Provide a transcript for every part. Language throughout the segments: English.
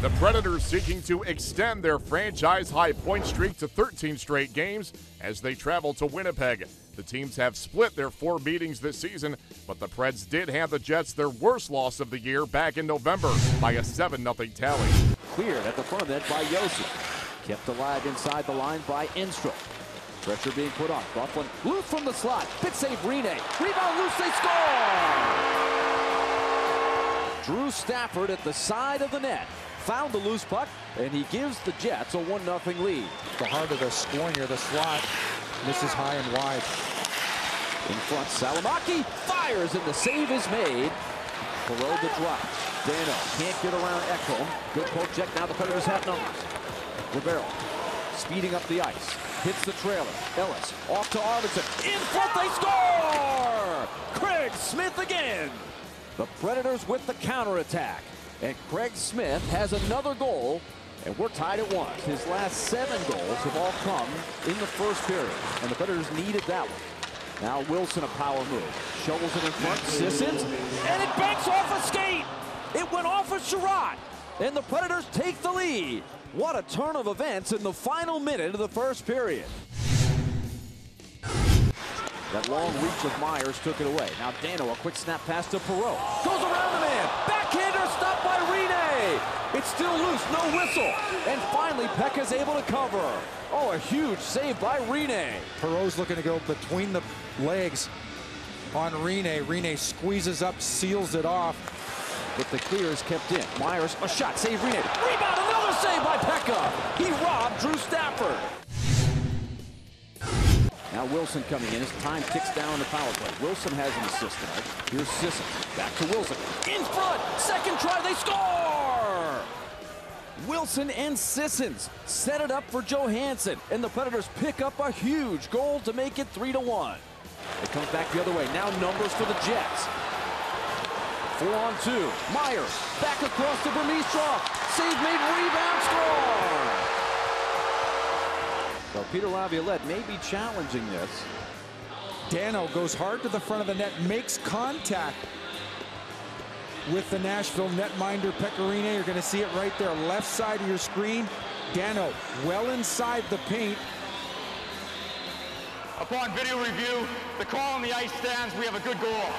The Predators seeking to extend their franchise high point streak to 13 straight games as they travel to Winnipeg. The teams have split their four meetings this season, but the Preds did hand the Jets their worst loss of the year back in November by a 7 0 tally. Cleared at the front end by Josi. Kept alive inside the line by Enstrom. Pressure being put on. Byfuglien loose from the slot. Bit save Rinne. Rebound loose. They score! Drew Stafford at the side of the net. Found the loose puck, and he gives the Jets a 1 0 lead. The heart of the scoring here, the slot misses high and wide. In front, Salomaki fires, and the save is made. Perreault the drop. Dano can't get around Ekholm. Good poke check. Now the Predators have numbers. Ribeiro speeding up the ice. Hits the trailer. Ellis off to Arvidsson. In front, they score! Craig Smith again. The Predators with the counterattack. And Craig Smith has another goal, and we're tied at one. His last seven goals have all come in the first period, and the Predators needed that one. Now Wilson a power move. Shovels it in front, Sissons, and it banks off a skate. It went off a Chiarot, and the Predators take the lead. What a turn of events in the final minute of the first period. That long reach of Myers took it away. Now Dano, a quick snap pass to Perreault. Goes around the man. Backhander stopped by Rinne. It's still loose, no whistle. And finally, Pekka's able to cover. Oh, a huge save by Rinne. Perreault's looking to go between the legs on Rinne. Rinne squeezes up, seals it off. But the clear is kept in. Myers, a shot, save Rinne. Rebound, another save by Pekka. He robbed Drew Stafford. Now Wilson coming in as time ticks down the power play. Wilson has an assist tonight. Here's Sisson. Back to Wilson. In front. Second try. They score! Wilson and Sissons set it up for Johansen. And the Predators pick up a huge goal to make it 3 to 1. It comes back the other way. Now numbers for the Jets. Four on two. Myers back across to Burmistrov. Save made, rebound, score! So Peter Laviolette may be challenging this. Dano goes hard to the front of the net, makes contact with the Nashville netminder Pekka Rinne. You're going to see it right there, left side of your screen. Dano well inside the paint. Upon video review, the call on the ice stands. We have a good goal.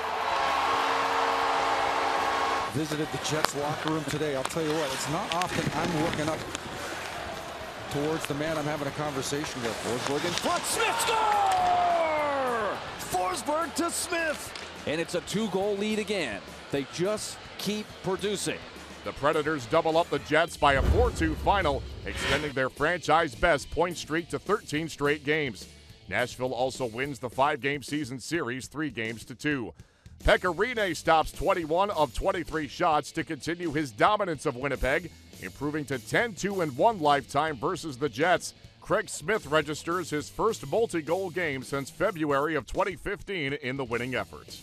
Visited the Jets locker room today. I'll tell you what, it's not often I'm looking up towards the man I'm having a conversation with. Forsberg in front. Smith score! Forsberg to Smith. And it's a two-goal lead again. They just keep producing. The Predators double up the Jets by a 4 2 final, extending their franchise best point streak to 13 straight games. Nashville also wins the five game season series three games to two. Pekka Rinne stops 21 of 23 shots to continue his dominance of Winnipeg, improving to 10 2 and 1 lifetime versus the Jets. Craig Smith registers his first multi goal game since February of 2015 in the winning efforts.